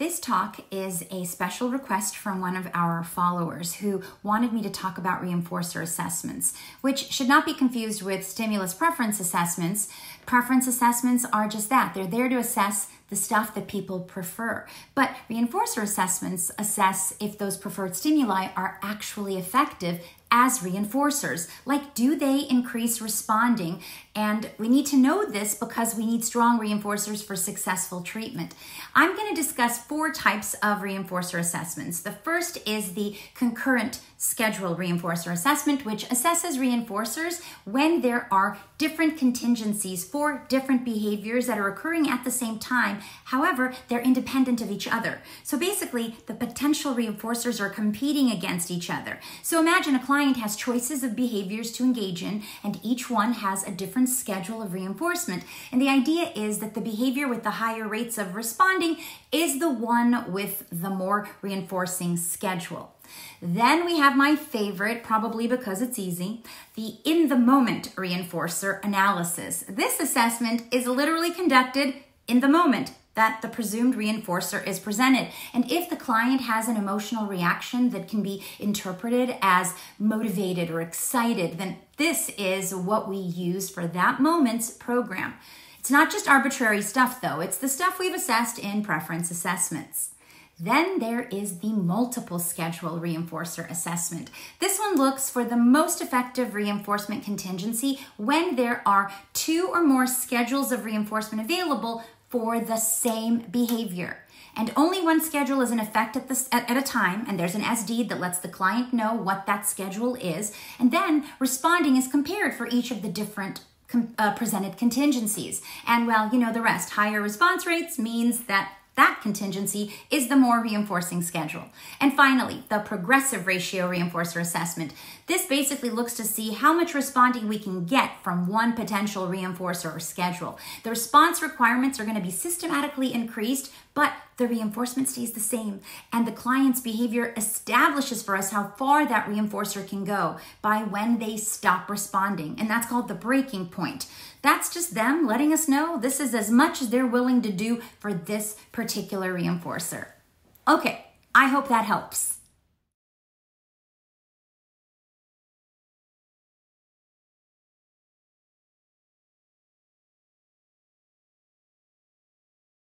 This talk is a special request from one of our followers who wanted me to talk about reinforcer assessments, which should not be confused with stimulus preference assessments. Preference assessments are just that. They're there to assess the stuff that people prefer. But reinforcer assessments assess if those preferred stimuli are actually effective as reinforcers. Like, do they increase responding? And we need to know this because we need strong reinforcers for successful treatment. I'm going to discuss four types of reinforcer assessments. The first is the concurrent schedule reinforcer assessment, which assesses reinforcers when there are different contingencies for different behaviors that are occurring at the same time. However, they're independent of each other. So basically, the potential reinforcers are competing against each other. So imagine a client has choices of behaviors to engage in, and each one has a different schedule of reinforcement. And the idea is that the behavior with the higher rates of responding is the one with the more reinforcing schedule. Then we have my favorite, probably because it's easy, the in the moment reinforcer analysis. This assessment is literally conducted in the moment that the presumed reinforcer is presented. And if the client has an emotional reaction that can be interpreted as motivated or excited, then this is what we use for that moment's program. It's not just arbitrary stuff, though, it's the stuff we've assessed in preference assessments. Then there is the multiple schedule reinforcer assessment. This one looks for the most effective reinforcement contingency when there are two or more schedules of reinforcement available for the same behavior. And only one schedule is in effect at, this, at, at, a time, and there's an SD that lets the client know what that schedule is. And then responding is compared for each of the different uh, presented contingencies. And well, you know the rest. Higher response rates means that that contingency is the more reinforcing schedule. And finally, the progressive ratio reinforcer assessment. This basically looks to see how much responding we can get from one potential reinforcer or schedule. The response requirements are going to be systematically increased, but the reinforcement stays the same. And the client's behavior establishes for us how far that reinforcer can go by when they stop responding. And that's called the breaking point. That's just them letting us know this is as much as they're willing to do for this particular reinforcer. Okay, I hope that helps.